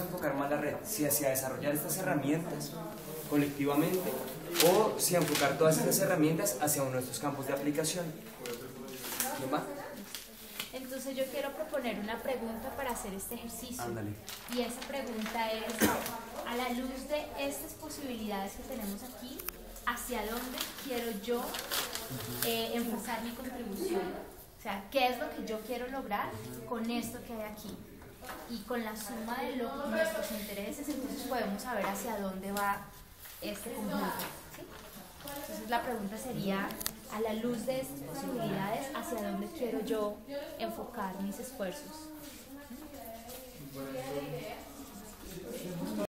enfocar más la red, si hacia desarrollar estas herramientas colectivamente o si enfocar todas estas herramientas hacia uno de estos campos de aplicación. ¿Quién va? Entonces yo quiero proponer una pregunta para hacer este ejercicio. Ándale. Y esa pregunta es, a la luz de estas posibilidades que tenemos aquí, ¿hacia dónde quiero yo eh, enfocar mi contribución? O sea, ¿qué es lo que yo quiero lograr con esto que hay aquí? Y con la suma de lo, nuestros intereses, entonces podemos saber hacia dónde va este conjunto. Entonces la pregunta sería, a la luz de estas posibilidades, ¿hacia dónde quiero yo enfocar mis esfuerzos?